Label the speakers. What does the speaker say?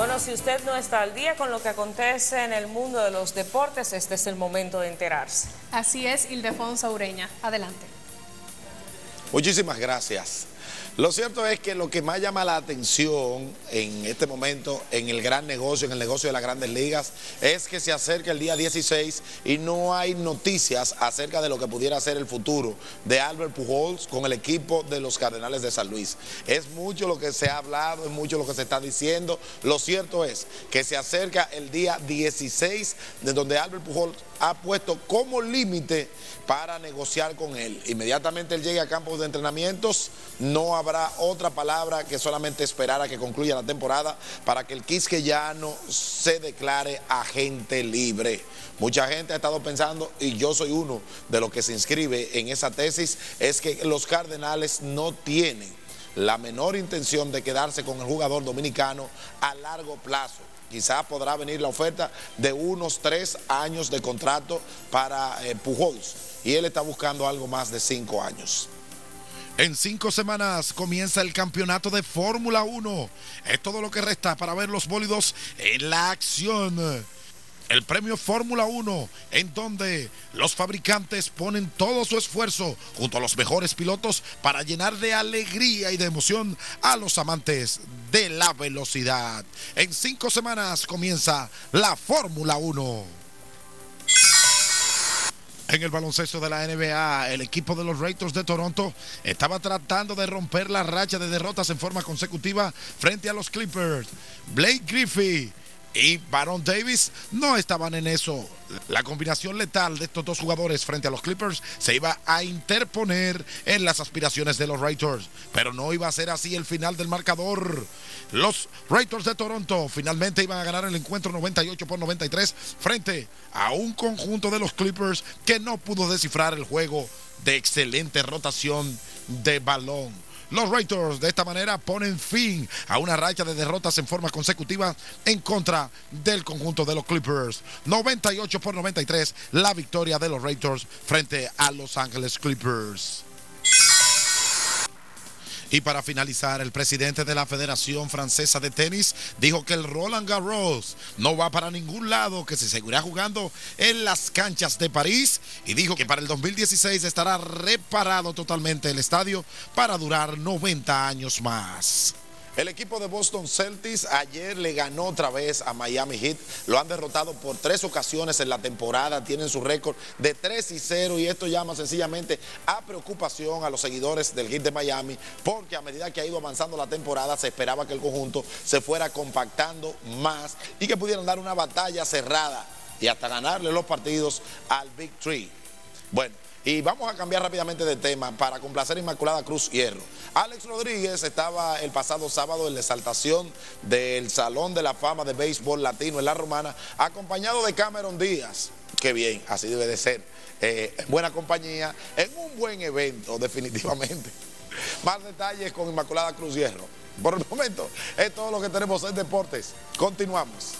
Speaker 1: Bueno, si usted no está al día con lo que acontece en el mundo de los deportes, este es el momento de enterarse.
Speaker 2: Así es, Ildefonso Ureña. Adelante.
Speaker 3: Muchísimas gracias. Lo cierto es que lo que más llama la atención en este momento en el gran negocio, en el negocio de las grandes ligas, es que se acerca el día 16 y no hay noticias acerca de lo que pudiera ser el futuro de Albert Pujols con el equipo de los Cardenales de San Luis. Es mucho lo que se ha hablado, es mucho lo que se está diciendo. Lo cierto es que se acerca el día 16 de donde Albert Pujols ha puesto como límite para negociar con él. Inmediatamente él llegue a campos de entrenamientos, habrá otra palabra que solamente esperar a que concluya la temporada para que el Quisqueyano se declare agente libre. Mucha gente ha estado pensando, y yo soy uno de los que se inscribe en esa tesis, es que los Cardenales no tienen la menor intención de quedarse con el jugador dominicano a largo plazo. Quizás podrá venir la oferta de unos tres años de contrato para eh, Pujols y él está buscando algo más de cinco años.
Speaker 4: En cinco semanas comienza el campeonato de Fórmula 1. Es todo lo que resta para ver los bólidos en la acción el premio Fórmula 1, en donde los fabricantes ponen todo su esfuerzo junto a los mejores pilotos para llenar de alegría y de emoción a los amantes de la velocidad. En cinco semanas comienza la Fórmula 1. En el baloncesto de la NBA, el equipo de los Raptors de Toronto estaba tratando de romper la racha de derrotas en forma consecutiva frente a los Clippers. Blake Griffith y Baron Davis no estaban en eso. La combinación letal de estos dos jugadores frente a los Clippers se iba a interponer en las aspiraciones de los Raiders, pero no iba a ser así el final del marcador. Los Raiders de Toronto finalmente iban a ganar el encuentro 98 por 93 frente a un conjunto de los Clippers que no pudo descifrar el juego de excelente rotación de balón. Los Raiders de esta manera ponen fin a una racha de derrotas en forma consecutiva en contra del conjunto de los Clippers. 98 por 93 la victoria de los Raiders frente a Los Ángeles Clippers. Y para finalizar, el presidente de la Federación Francesa de Tenis dijo que el Roland Garros no va para ningún lado, que se seguirá jugando en las canchas de París y dijo que para el 2016 estará reparado totalmente el estadio para durar 90 años más.
Speaker 3: El equipo de Boston Celtics ayer le ganó otra vez a Miami Heat. Lo han derrotado por tres ocasiones en la temporada. Tienen su récord de 3 y 0 y esto llama sencillamente a preocupación a los seguidores del Heat de Miami porque a medida que ha ido avanzando la temporada se esperaba que el conjunto se fuera compactando más y que pudieran dar una batalla cerrada y hasta ganarle los partidos al Big Three. Bueno, y vamos a cambiar rápidamente de tema para complacer a Inmaculada Cruz Hierro. Alex Rodríguez estaba el pasado sábado en la exaltación del Salón de la Fama de Béisbol Latino en La Romana, acompañado de Cameron Díaz. Qué bien, así debe de ser. Eh, buena compañía, en un buen evento, definitivamente. Más detalles con Inmaculada Cruz Hierro. Por el momento, es todo lo que tenemos en deportes. Continuamos.